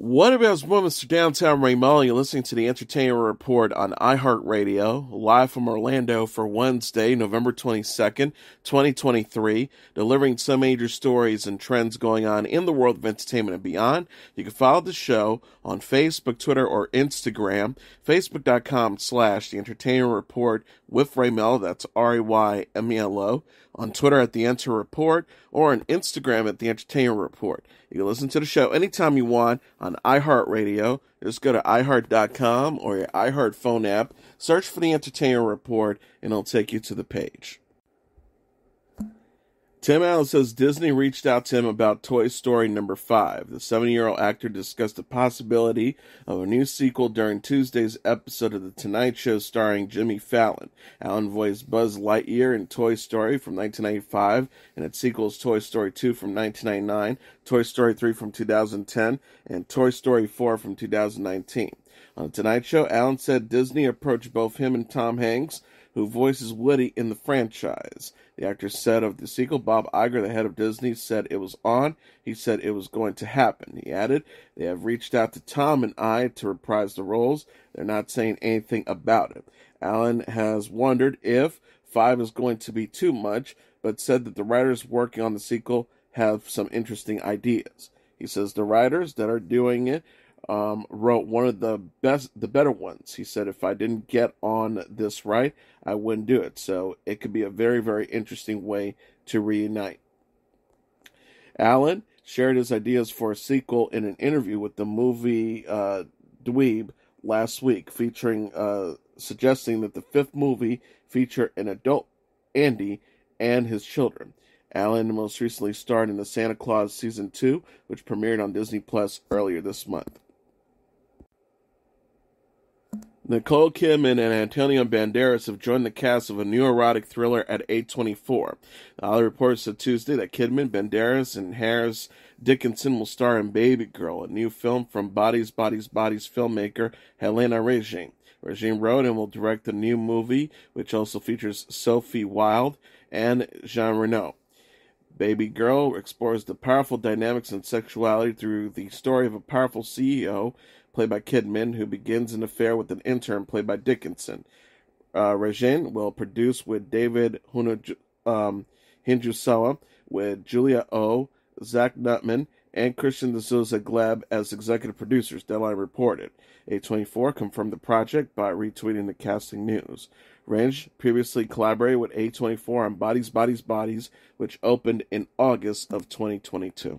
What about Mr. Downtown Ray Melo? You're listening to the Entertainment Report on iHeartRadio, live from Orlando for Wednesday, November 22nd, 2023, delivering some major stories and trends going on in the world of entertainment and beyond. You can follow the show on Facebook, Twitter, or Instagram, facebook.com slash the Entertainment Report with Ray Melo, that's R-A-Y-M-E-L-O, on Twitter at the Enter Report, or on Instagram at the Entertainment Report. You can listen to the show anytime you want on iHeartRadio. Just go to iHeart.com or your iHeart phone app, search for the Entertainment Report, and it'll take you to the page. Tim Allen says Disney reached out to him about Toy Story number 5. The 70 year old actor discussed the possibility of a new sequel during Tuesday's episode of The Tonight Show starring Jimmy Fallon. Allen voiced Buzz Lightyear in Toy Story from 1995 and its sequels Toy Story 2 from 1999, Toy Story 3 from 2010, and Toy Story 4 from 2019. On The Tonight Show, Allen said Disney approached both him and Tom Hanks, who voices Woody in the franchise. The actor said of the sequel, Bob Iger, the head of Disney, said it was on. He said it was going to happen. He added, They have reached out to Tom and I to reprise the roles. They're not saying anything about it. Allen has wondered if 5 is going to be too much, but said that the writers working on the sequel have some interesting ideas. He says the writers that are doing it um, wrote one of the best, the better ones. He said, if I didn't get on this right, I wouldn't do it. So it could be a very, very interesting way to reunite. Allen shared his ideas for a sequel in an interview with the movie uh, Dweeb last week, featuring uh, suggesting that the fifth movie feature an adult Andy and his children. Allen most recently starred in the Santa Claus season two, which premiered on Disney Plus earlier this month. Nicole Kidman and Antonio Banderas have joined the cast of a new erotic thriller at A24. Other reports said Tuesday that Kidman, Banderas, and Harris Dickinson will star in Baby Girl, a new film from Bodies, Bodies, Bodies filmmaker Halina Reijn. Regine wrote and will direct the new movie, which also features Sophie Wilde and Jean Reno. Baby Girl explores the powerful dynamics and sexuality through the story of a powerful CEO played by Kidman, who begins an affair with an intern, played by Dickinson. Uh, Reijn will produce with David Hunuj, um, Hinojosa, with Julia O, Zach Nutman, and Christian de Souza Gleb as executive producers, Deadline reported. A24 confirmed the project by retweeting the casting news. Reijn previously collaborated with A24 on Bodies, Bodies, Bodies, which opened in August of 2022.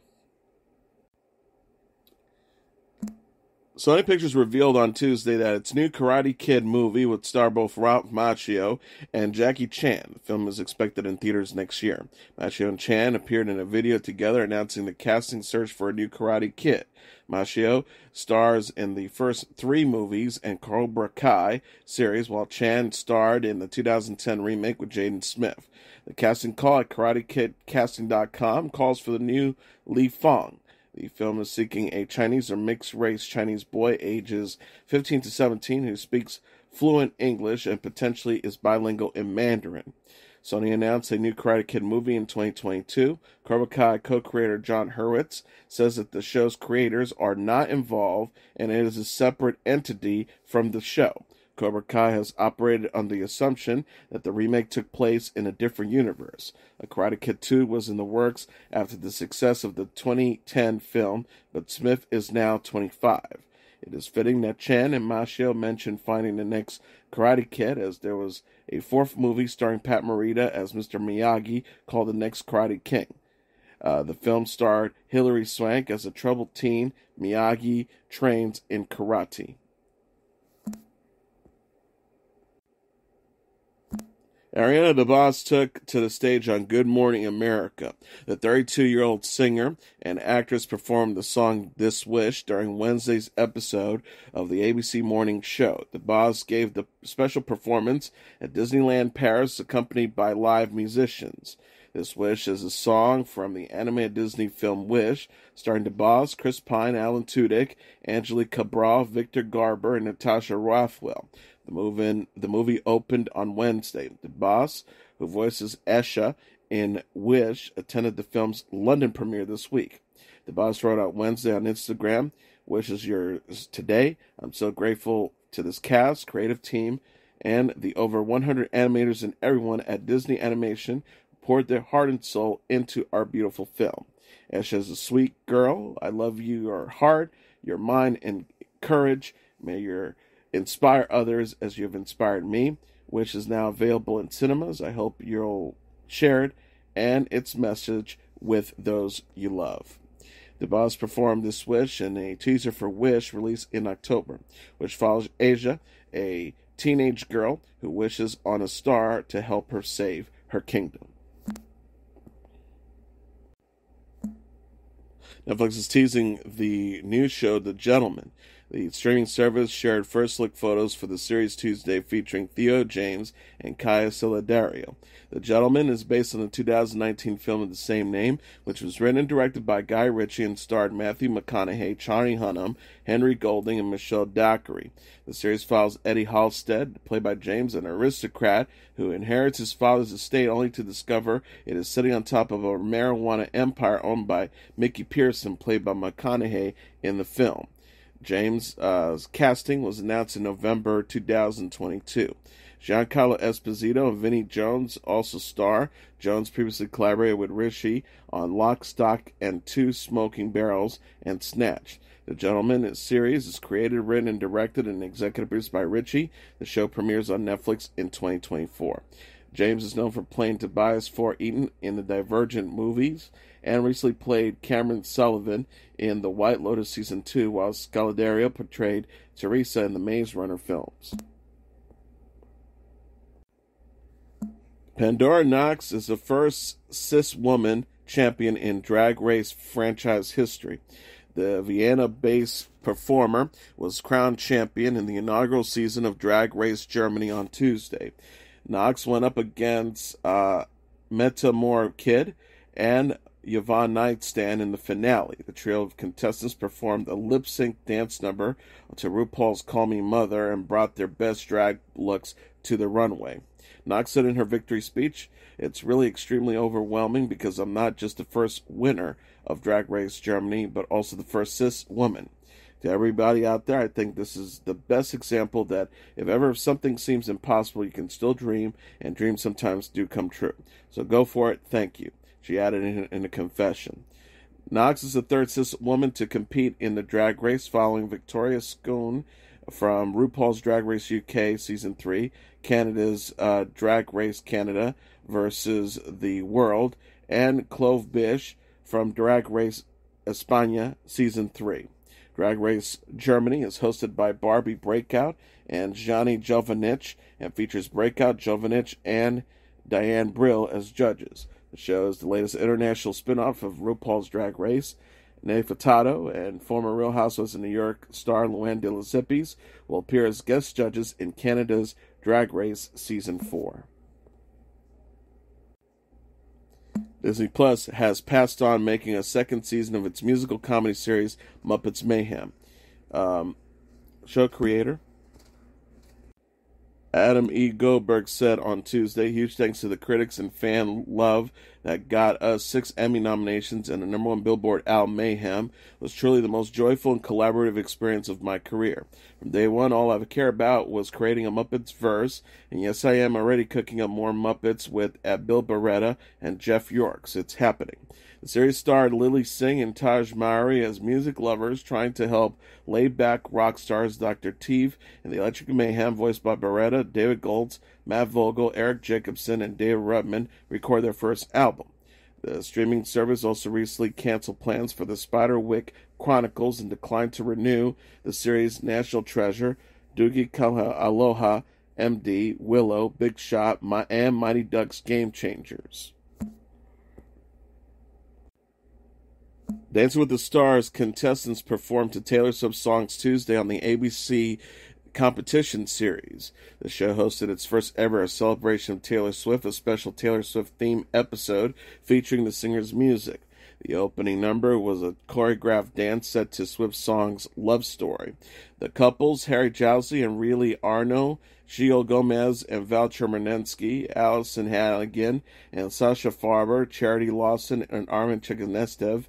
Sony Pictures revealed on Tuesday that its new Karate Kid movie would star both Ralph Macchio and Jackie Chan. The film is expected in theaters next year. Macchio and Chan appeared in a video together announcing the casting search for a new Karate Kid. Macchio stars in the first three movies and Cobra Kai series, while Chan starred in the 2010 remake with Jaden Smith. The casting call at KarateKidCasting.com calls for the new Li Fong. The film is seeking a Chinese or mixed race Chinese boy ages 15 to 17 who speaks fluent English and potentially is bilingual in Mandarin. Sony announced a new Karate Kid movie in 2022. Cobra Kai co creator Jon Hurwitz says that the show's creators are not involved and it is a separate entity from the show. Cobra Kai has operated on the assumption that the remake took place in a different universe. A Karate Kid 2 was in the works after the success of the 2010 film, but Smith is now 25. It is fitting that Chan and Macchio mentioned finding the next Karate Kid, as there was a fourth movie starring Pat Morita as Mr. Miyagi called The Next Karate Kid. Uh, the film starred Hilary Swank as a troubled teen. Miyagi trains in karate. Ariana DeBose took to the stage on Good Morning America. The 32 year old singer and actress performed the song This Wish during Wednesday's episode of the ABC Morning Show. DeBose gave the special performance at Disneyland Paris, accompanied by live musicians. This Wish is a song from the animated Disney film Wish, starring DeBose, Chris Pine, Alan Tudyk, Angelique Cabral, Victor Garber, and Natasha Rothwell. The movie, the movie opened on Wednesday. DeBose, who voices Asha in Wish, attended the film's London premiere this week. DeBose wrote out Wednesday on Instagram, wishes yours today. I'm so grateful to this cast, creative team, and the over 100 animators and everyone at Disney Animation poured their heart and soul into our beautiful film. Ash is a sweet girl. I love you, your heart, your mind, and courage. May you inspire others as you have inspired me, which is now available in cinemas. I hope you'll share it and its message with those you love. DeBose performed this wish in a teaser for Wish released in October, which follows Asha, a teenage girl who wishes on a star to help her save her kingdom. Netflix is teasing the new show The Gentlemen. The streaming service shared first look photos for the series Tuesday featuring Theo James and Kaya Scodelario. The Gentlemen is based on the 2019 film of the same name, which was written and directed by Guy Ritchie and starred Matthew McConaughey, Charlie Hunnam, Henry Golding, and Michelle Dockery. The series follows Eddie Halstead, played by James, an aristocrat who inherits his father's estate only to discover it is sitting on top of a marijuana empire owned by Mickey Pearson, played by McConaughey in the film. James' uh, casting was announced in November 2022. Giancarlo Esposito and Vinnie Jones also star. Jones previously collaborated with Ritchie on Lock, Stock, and Two Smoking Barrels and Snatch. The Gentlemen series is created, written, and directed and executive produced by Ritchie. The show premieres on Netflix in 2024. James is known for playing Tobias Four Eaton in the Divergent movies and recently played Cameron Sullivan in The White Lotus Season 2, while Scodelario portrayed Teresa in the Maze Runner films. Pandora Nox is the first cis woman champion in drag race franchise history. The Vienna based performer was crowned champion in the inaugural season of Drag Race Germany on Tuesday. Nox went up against uh, Metamorkid and Yvonne Nightstand in the finale. The trio of contestants performed a lip sync dance number to RuPaul's Call Me Mother and brought their best drag looks to the runway. Nox said in her victory speech, It's really extremely overwhelming because I'm not just the first winner of Drag Race Germany, but also the first cis woman. To everybody out there, I think this is the best example that if ever something seems impossible, you can still dream, and dreams sometimes do come true. So go for it. Thank you. She added in, in a confession. Nox is the third cis woman to compete in the drag race following Victoria Scone from RuPaul's Drag Race UK Season 3, Canada's uh, Drag Race Canada versus the World, and Clove Bish from Drag Race España Season 3. Drag Race Germany is hosted by Barbie Breakout and Johnny Jovanich and features Breakout, Jovanich, and Diane Brill as judges. The show is the latest international spin-off of RuPaul's Drag Race. Furtado and former Real Housewives of New York star Luann de Lesseps will appear as guest judges in Canada's Drag Race Season 4. Disney Plus has passed on making a second season of its musical comedy series Muppets Mayhem. Um, show creator Adam E. Goldberg said on Tuesday, huge thanks to the critics and fan love that got us six Emmy nominations and the number one Billboard album, Mayhem, was truly the most joyful and collaborative experience of my career. From day one, all I cared about was creating a Muppets verse, and yes, I am already cooking up more Muppets with uh, Bill Barretta and Jeff Yorks. It's happening. The series starred Lilly Singh and Tahj Mowry as music lovers trying to help laid back rock stars Dr. Teeth and the Electric Mayhem, voiced by Barretta, David Goelz, Matt Vogel, Eric Jacobson, and Dave Rudman, record their first album. The streaming service also recently canceled plans for the Spiderwick Chronicles and declined to renew the series' National Treasure, Doogie Aloha, MD, Willow, Big Shot, and Mighty Ducks Game Changers. Dancing with the Stars contestants performed to Taylor Swift songs Tuesday on the ABC competition series. The show hosted its first ever celebration of Taylor Swift, a special Taylor Swift theme episode featuring the singer's music. The opening number was a choreographed dance set to Swift's song's Love Story. The couples, Harry Jowsey and Reilly Arno, Gio Gomez and Val Chmerkovskiy, Alyson Hannigan and Sasha Farber, Charity Lawson and Armin Chigvintsev,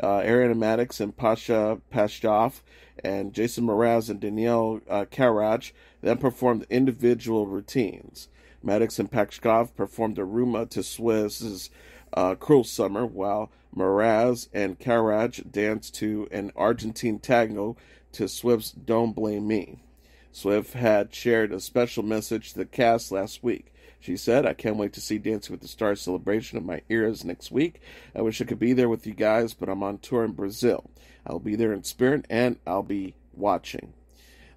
uh, Ariana Madix and Pasha Pashkov and Jason Mraz and Danielle uh, Karaj then performed individual routines. Madix and Pashkov performed Aruma to Swift's uh, Cruel Summer, while Mraz and Karaj danced to an Argentine tango to Swift's Don't Blame Me. Swift had shared a special message to the cast last week. She said, I can't wait to see Dancing with the Stars celebration of my eras next week. I wish I could be there with you guys, but I'm on tour in Brazil. I'll be there in spirit and I'll be watching.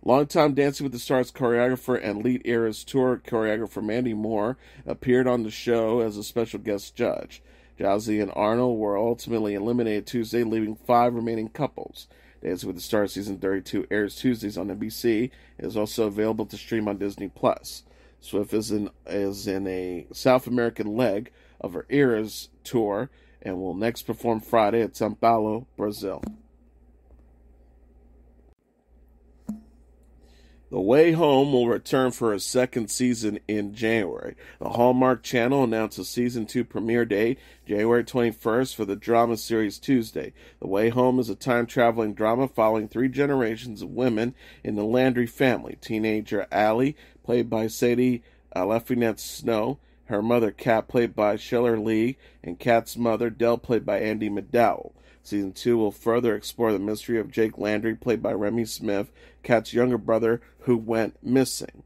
Longtime Dancing with the Stars choreographer and lead Eras tour choreographer Mandy Moore appeared on the show as a special guest judge. Jazzy and Arnold were ultimately eliminated Tuesday, leaving five remaining couples. Dancing with the Stars season 32 airs Tuesdays on NBC. It is also available to stream on Disney Plus. Swift is in is in a South American leg of her Eras tour and will next perform Friday at São Paulo, Brazil. The Way Home will return for a second season in January. The Hallmark Channel announced a season 2 premiere date, January 21st, for the drama series Tuesday. The Way Home is a time traveling drama following three generations of women in the Landry family. Teenager Allie, played by Sadie uh, Snow, her mother Kat, played by Chyler Leigh, and Kat's mother Dell, played by Andie MacDowell. Season 2 will further explore the mystery of Jake Landry, played by Remy Smith, Kat's younger brother who went missing.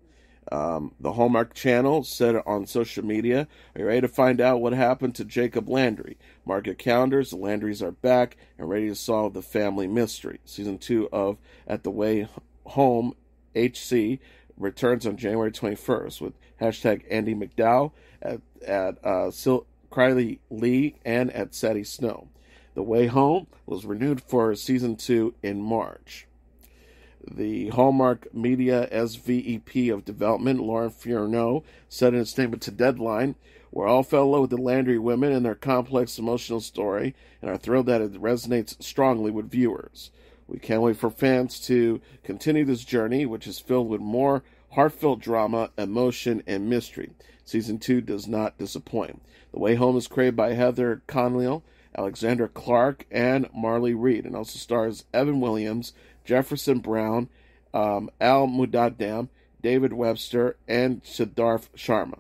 Um, the Hallmark Channel said on social media, Are you ready to find out what happened to Jacob Landry? Mark your calendars, the Landrys are back and ready to solve the family mystery. Season 2 of At the Way Home HC returns on January 21st with hashtag Andie MacDowell at, at uh, Sil- Lee and at Sadie Snow. The Way Home was renewed for season two in March. The Hallmark Media SVP of Development, Lauren Furneaux, said in a statement to Deadline, We're all fell in love with the Landry women and their complex emotional story, and are thrilled that it resonates strongly with viewers. We can't wait for fans to continue this journey, which is filled with more heartfelt drama, emotion, and mystery. Season 2 does not disappoint. The Way Home is created by Heather Conkie Alexandra Clark, and Marley Reed, and also stars Evan Williams, Jefferson Brown, um, Al Mudaddam, David Webster, and Siddharth Sharma.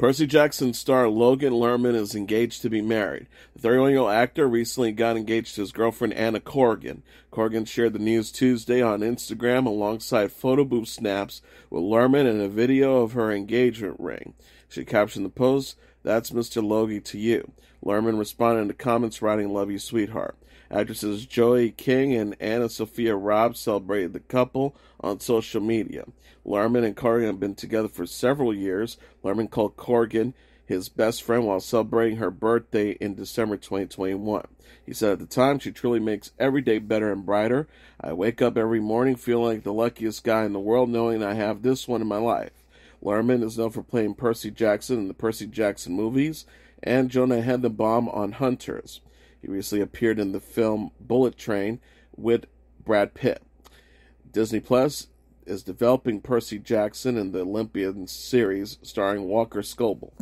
Percy Jackson star Logan Lerman is engaged to be married. The 31 year old actor recently got engaged to his girlfriend Anna Corrigan. Corrigan shared the news Tuesday on Instagram alongside photo booth snaps with Lerman and a video of her engagement ring. She captioned the post, That's Mr. Logie to you. Lerman responded the comments writing, Love you, sweetheart. Actresses Joey King and AnnaSophia Robb celebrated the couple on social media. Lerman and Corrigan have been together for several years. Lerman called Corrigan his best friend while celebrating her birthday in December 2021. He said at the time, she truly makes every day better and brighter. I wake up every morning feeling like the luckiest guy in the world knowing I have this one in my life. Lerman is known for playing Percy Jackson in the Percy Jackson movies and Jonah Heidelbaum on Hunters. He recently appeared in the film Bullet Train with Brad Pitt. Disney Plus is developing Percy Jackson in the Olympian series starring Walker Scobell.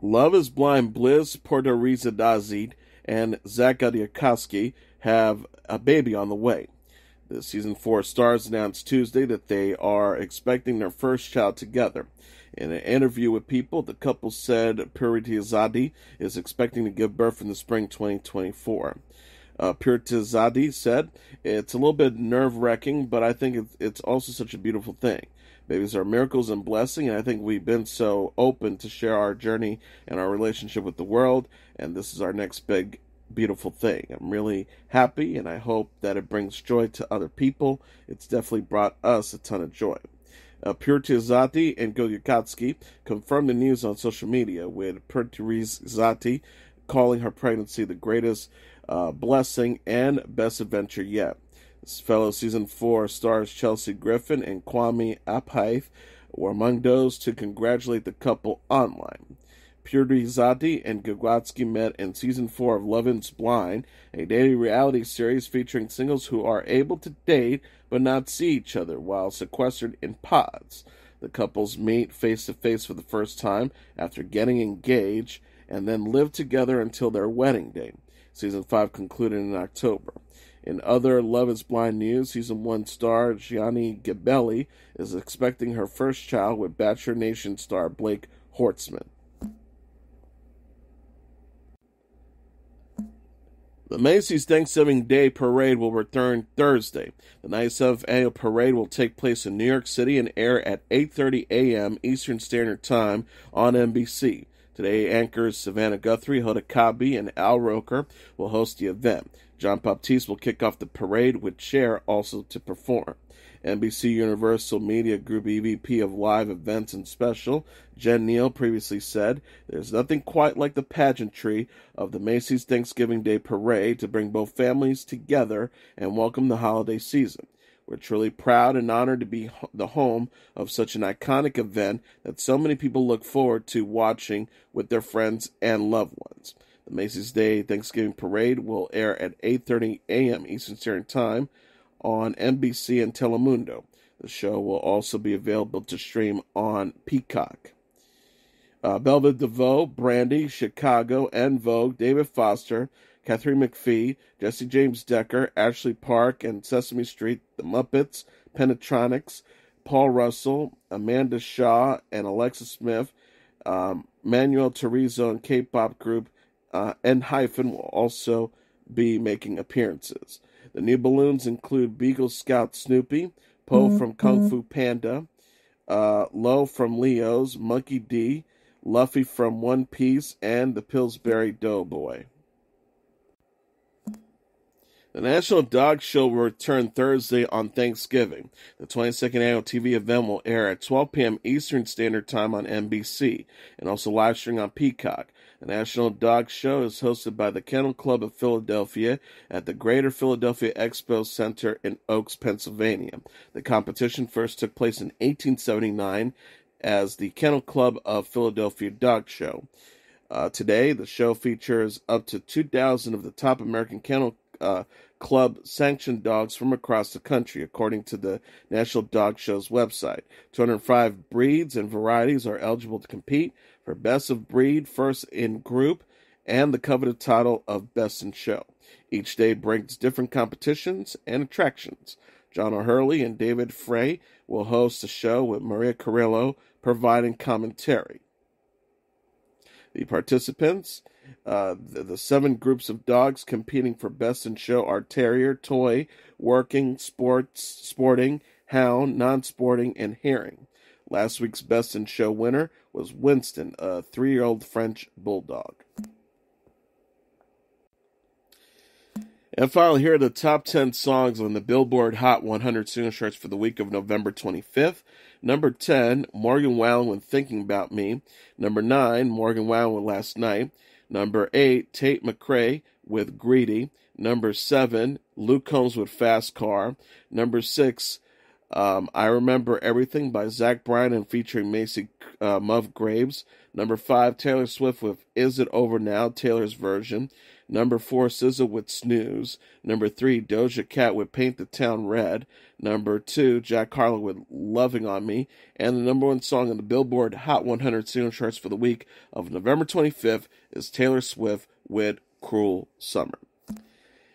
Love is Blind Bliss Portarizadazid and Zach have a baby on the way. The season four stars announced Tuesday that they are expecting their first child together. In an interview with People, the couple said Poureetezadi is expecting to give birth in the spring 2024. Uh, said, It's a little bit nerve wracking, but I think it's, it's also such a beautiful thing. Babies are miracles and blessing, and I think we've been so open to share our journey and our relationship with the world, and this is our next big beautiful thing. I'm really happy and I hope that it brings joy to other people. It's definitely brought us a ton of joy. Uh, Zati and Goytowski confirmed the news on social media, with Zati calling her pregnancy the greatest uh, blessing and best adventure yet. Fellow season 4 stars Chelsea Griffin and Kwame Appiah were among those to congratulate the couple online. Poureetezadi and Goytowski met in season four of Love is Blind, a dating reality series featuring singles who are able to date but not see each other while sequestered in pods. The couples meet face to face for the first time after getting engaged and then live together until their wedding day. Season 5 concluded in October. In other Love is Blind news, season 1 star Gianni Gibelli is expecting her first child with Bachelor Nation star Blake Horstmann. The Macy's Thanksgiving Day Parade will return Thursday. The 97th annual parade will take place in New York City and air at 8:30 a.m. Eastern Standard Time on NBC. Today, anchors Savannah Guthrie, Hoda Kotb, and Al Roker will host the event. Jon Batiste will kick off the parade with Cher also to perform. NBC Universal Media Group EVP of Live Events and Special, Jen Neal, previously said, There's nothing quite like the pageantry of the Macy's Thanksgiving Day Parade to bring both families together and welcome the holiday season. We're truly proud and honored to be the home of such an iconic event that so many people look forward to watching with their friends and loved ones. The Macy's Day Thanksgiving Parade will air at 8:30 a.m. Eastern Standard Time on NBC and Telemundo. The show will also be available to stream on Peacock. Uh, Bell Biv DeVoe, Brandy, Chicago, En Vogue, David Foster, Katharine McPhee, Jessie James Decker, Ashley Park, and Sesame Street, The Muppets, Pentatonix, Paul Russell, Amanda Shaw, and Alexa Smith, um, Manuel Turizo, and K-pop group uh, ENHYPEN will also be making appearances. The new balloons include Beagle Scout Snoopy, Po mm-hmm. from Kung Fu Panda, uh, Lo from Leo's, Monkey D, Luffy from One Piece, and the Pillsbury Doughboy. The National Dog Show will return Thursday on Thanksgiving. The 22nd annual TV event will air at 12 p.m. Eastern Standard Time on NBC and also live stream on Peacock. The National Dog Show is hosted by the Kennel Club of Philadelphia at the Greater Philadelphia Expo Center in Oaks, Pennsylvania. The competition first took place in 1879 as the Kennel Club of Philadelphia Dog Show. Uh, today, the show features up to 2,000 of the top American kennel uh, club sanctioned dogs from across the country, according to the National Dog Show's website. 205 breeds and varieties are eligible to compete for Best of Breed, First in Group, and the coveted title of Best in Show. Each day brings different competitions and attractions. John O'Hurley and David Frei will host the show with Maria Carrillo providing commentary. The participants, uh, the, the, seven groups of dogs competing for Best in Show are Terrier, Toy, Working, Sports, Sporting, Hound, Non Sporting, and Herding. Last week's Best in Show winner was Winston, a three year old French bulldog. And finally, here are the top 10 songs on the Billboard Hot 100 single charts for the week of November 25th. Number 10, Morgan Wallen with Thinking About Me. Number 9, Morgan Wallen with Last Night. Number 8, Tate McRae with Greedy. Number 7, Luke Combs with Fast Car. Number 6, um, I Remember Everything by Zach Bryan and featuring Macy uh, Graves. Number five, Taylor Swift with Is It Over Now, Taylor's version. Number four, SZA with Snooze. Number three, Doja Cat with Paint the Town Red. Number two, Jack Harlow with Loving on Me. And the number one song on the Billboard Hot 100 single charts for the week of November 25th is Taylor Swift with Cruel Summer.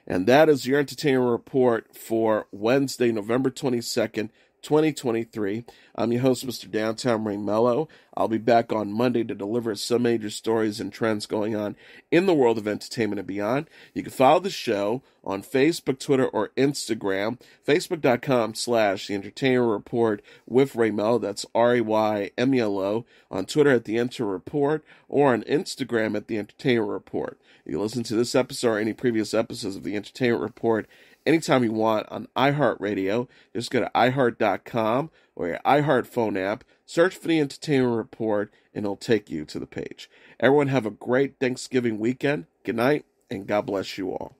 And that is your entertainment report for Wednesday, November 22nd, 2023. I'm your host, Mr. Downtown Ray Melo. I'll be back on Monday to deliver some major stories and trends going on in the world of entertainment and beyond. You can follow the show on Facebook, Twitter, or Instagram. Facebook.com slash The Entertainment Report with Ray Melo. That's R-A-Y-M-E-L-O. On Twitter at The Enter Report or on Instagram at The Entertainment Report. You can listen to this episode or any previous episodes of The Entertainment Report anytime you want on iHeartRadio. Just go to iHeart.com or your iHeart phone app, search for the Entertainment Report, and it'll take you to the page. Everyone have a great Thanksgiving weekend. Good night, and God bless you all.